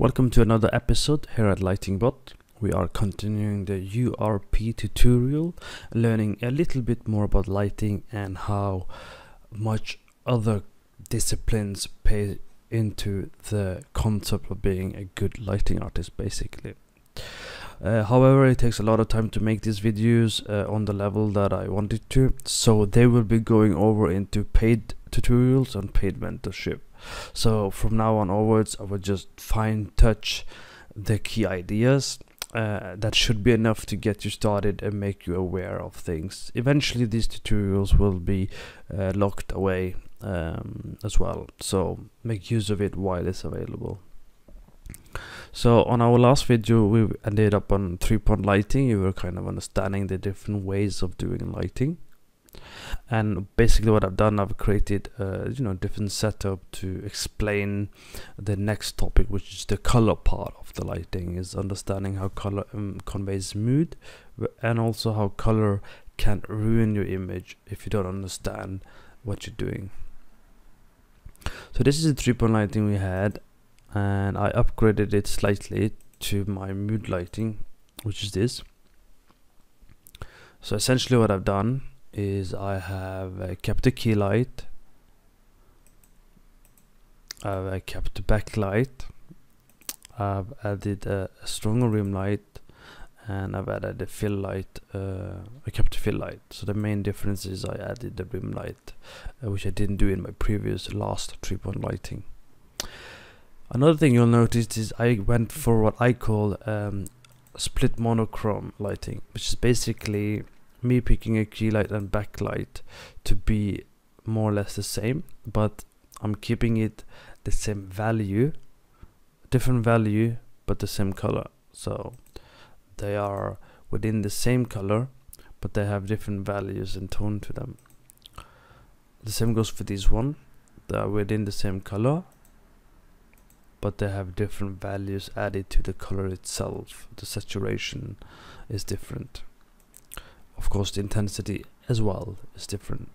Welcome to another episode here at LightingBot. We are continuing the URP tutorial, learning a little bit more about lighting and how much other disciplines pay into the concept of being a good lighting artist basically. Uh, however, it takes a lot of time to make these videos uh, on the level that I wanted to, so they will be going over into paid tutorials and paid mentorship. So from now on onwards, I will just fine touch the key ideas. Uh, that should be enough to get you started and make you aware of things. Eventually, these tutorials will be uh, locked away um, as well, so make use of it while it's available. So on our last video we ended up on three point lighting, you were kind of understanding the different ways of doing lighting. And basically what I've done, I've created a you know different setup to explain the next topic, which is the color part of the lighting, is understanding how color um, conveys mood and also how color can ruin your image if you don't understand what you're doing. So this is the three point lighting we had and I upgraded it slightly to my mood lighting which is this so essentially what I've done is I have uh, kept the key light I've uh, kept the backlight I've added a, a, stronger rim light and I've added a fill light uh, I kept the fill light. So the main difference is I added the rim light uh, which I didn't do in my previous last three point lighting. Another thing you'll notice is I went for what I call um, split monochrome lighting, which is basically me picking a key light and backlight to be more or less the same, but I'm keeping it the same value, different value, but the same color. So they are within the same color, but they have different values and tone to them. The same goes for this one. They are within the same color, but they have different values added to the color itself. The saturation is different. Of course, the intensity as well is different.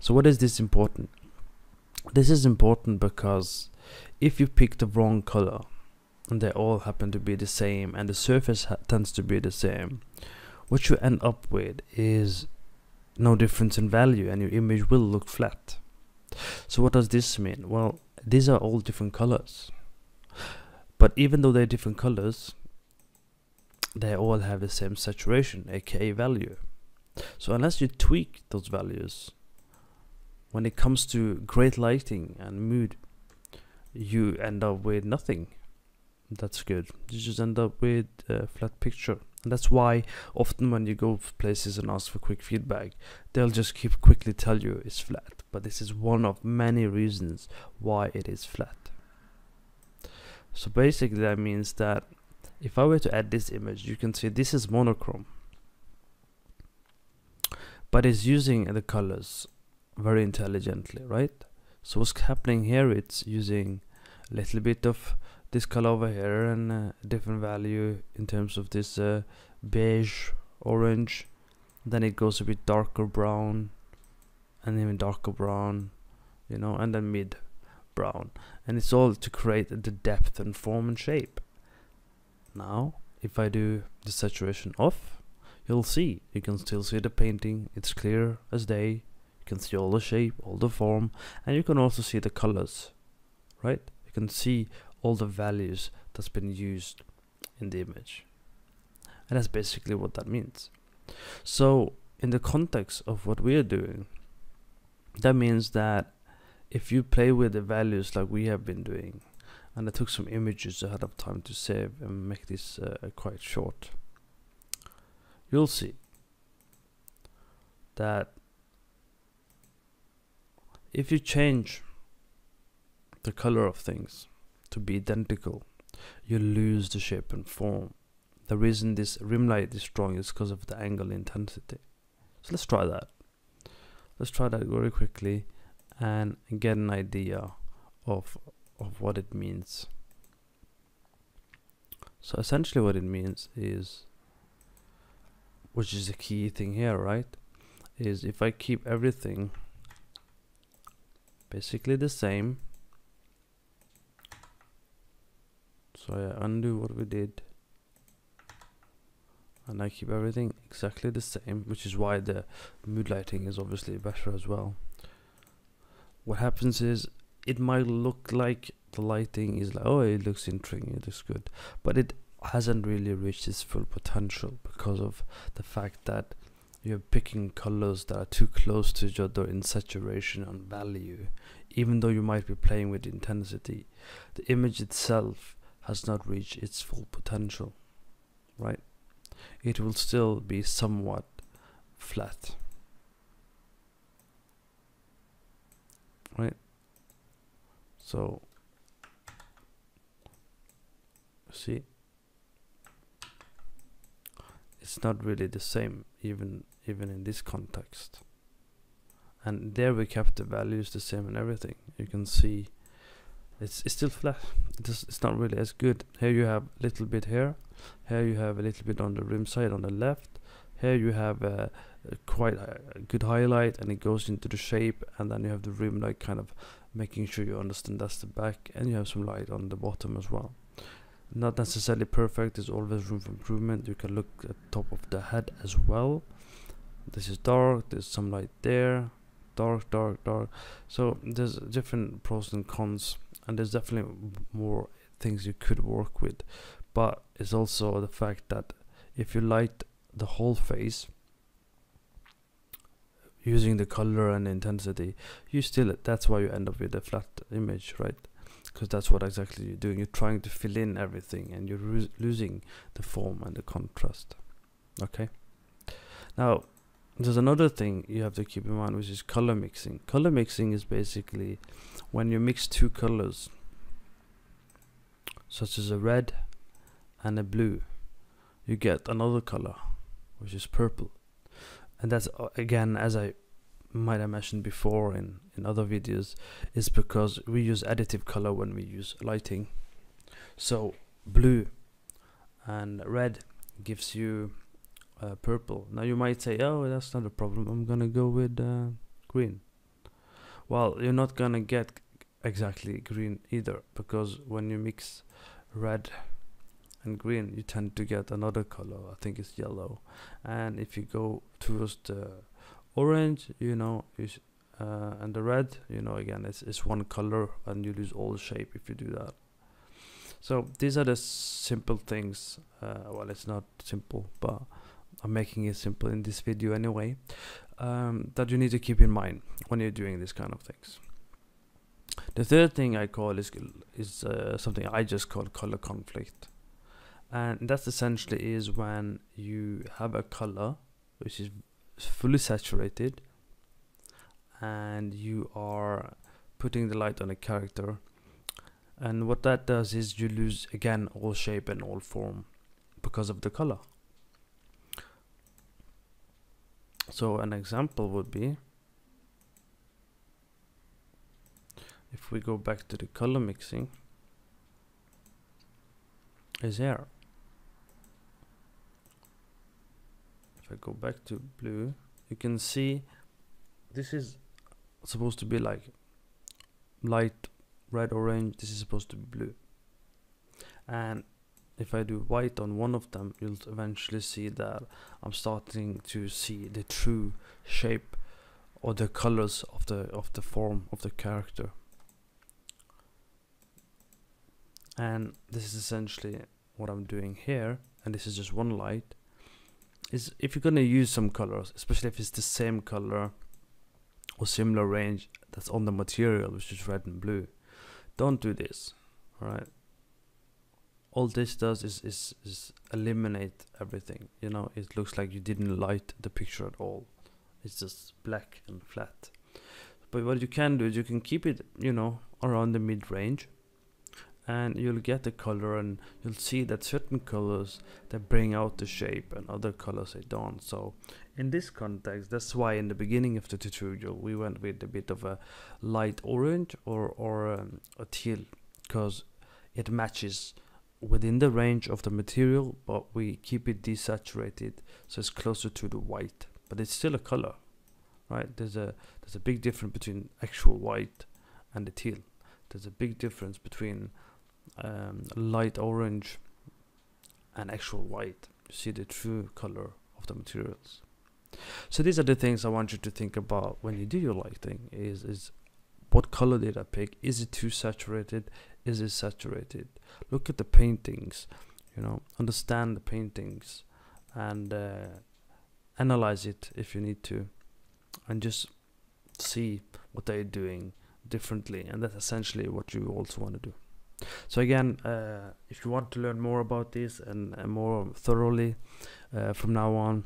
So what is this important? This is important because if you pick the wrong color and they all happen to be the same and the surface tends to be the same, what you end up with is no difference in value and your image will look flat. So what does this mean? Well, these are all different colors but even though they're different colors they all have the same saturation aka value. So unless you tweak those values when it comes to great lighting and mood you end up with nothing. That's good. You just end up with a flat picture. And that's why often when you go places and ask for quick feedback they'll just keep quickly tell you it's flat. But this is one of many reasons why it is flat. So basically that means that if I were to add this image you can see this is monochrome but it's using the colors very intelligently right? So what's happening here it's using a little bit of this color over here and a different value in terms of this uh, beige orange. Then it goes a bit darker brown and even darker brown you know and then mid brown and it's all to create the depth and form and shape now if I do the saturation off you'll see you can still see the painting it's clear as day you can see all the shape all the form and you can also see the colors right? You can see all the values that's been used in the image. And that's basically what that means. So in the context of what we are doing that means that if you play with the values like we have been doing and I took some images ahead of time to save and make this uh, quite short. You'll see that if you change the color of things to be identical you lose the shape and form. The reason this rim light is strong is because of the angle intensity. So let's try that. Let's try that very quickly and get an idea of of what it means. So essentially what it means is which is the key thing here right is if I keep everything basically the same so I undo what we did and I keep everything exactly the same which is why the mood lighting is obviously better as well. What happens is it might look like the lighting is like oh it looks interesting it looks good. But it hasn't really reached its full potential because of the fact that you're picking colors that are too close to each other in saturation and value even though you might be playing with intensity. The image itself has not reached its full potential right? It will still be somewhat flat right so see? It's not really the same even even in this context. And there we kept the values the same and everything. You can see it's, it's still flat. It's, it's not really as good. Here you have a little bit here. Here you have a little bit on the rim side on the left. Here you have a, a quite a good highlight and it goes into the shape and then you have the rim like kind of making sure you understand that's the back and you have some light on the bottom as well. Not necessarily perfect there's always room for improvement. You can look at top of the head as well. This is dark there's some light there. Dark dark dark. So there's different pros and cons and there's definitely more things you could work with. But it's also the fact that if you light the whole face using the color and intensity you still that's why you end up with a flat image right? Because that's what exactly you're doing. You're trying to fill in everything and you're losing the form and the contrast okay? Now there's another thing you have to keep in mind which is color mixing. Color mixing is basically when you mix two colors such as a red and a blue you get another color which is purple and that's uh, again as I might have mentioned before in in other videos is because we use additive color when we use lighting. So blue and red gives you uh, purple. Now you might say oh that's not a problem. I'm gonna go with uh, green. Well you're not gonna get exactly green either because when you mix red and green you tend to get another color. I think it's yellow. And if you go towards the orange you know you uh, and the red you know again it's, it's one color and you lose all the shape if you do that. So these are the simple things uh, well it's not simple but I'm making it simple in this video anyway um, that you need to keep in mind when you're doing these kind of things. The third thing I call is is uh, something I just call color conflict and that essentially is when you have a color which is fully saturated and you are putting the light on a character. And what that does is you lose again all shape and all form because of the color. So an example would be if we go back to the color mixing is here if I go back to blue you can see this is supposed to be like light red orange this is supposed to be blue. And if I do white on one of them you'll eventually see that I'm starting to see the true shape or the colors of the of the form of the character. And this is essentially what I'm doing here and this is just one light is if you're gonna use some colors especially if it's the same color or similar range that's on the material which is red and blue don't do this alright? All this does is, is, is eliminate everything you know? It looks like you didn't light the picture at all. It's just black and flat. But what you can do is you can keep it you know around the mid-range and you'll get the color and you'll see that certain colors that bring out the shape and other colors they don't. So in this context that's why in the beginning of the tutorial we went with a bit of a light orange or or um, a teal because it matches within the range of the material but we keep it desaturated so it's closer to the white. But it's still a color right? There's a there's a big difference between actual white and the teal. There's a big difference between um, light orange and actual white you see the true color of the materials. So these are the things I want you to think about when you do your lighting is is what color did I pick? Is it too saturated? Is it saturated? Look at the paintings you know understand the paintings and uh, analyze it if you need to and just see what they're doing differently and that's essentially what you also want to do so again uh, if you want to learn more about this and, and more thoroughly uh, from now on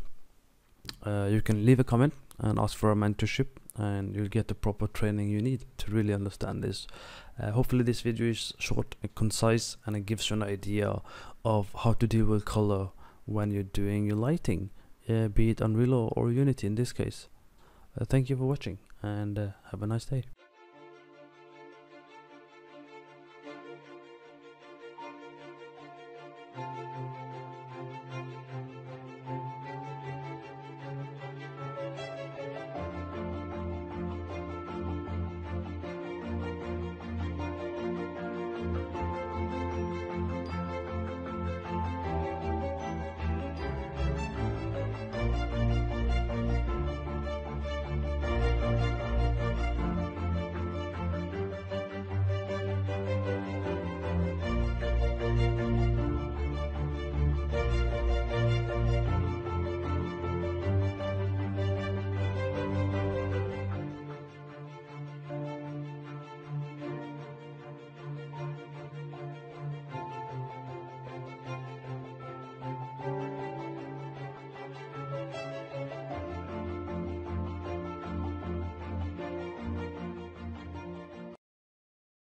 uh, you can leave a comment and ask for a mentorship and you'll get the proper training you need to really understand this. Uh, hopefully this video is short and concise and it gives you an idea of how to deal with color when you're doing your lighting uh, be it Unreal or Unity in this case. Uh, thank you for watching and have a nice day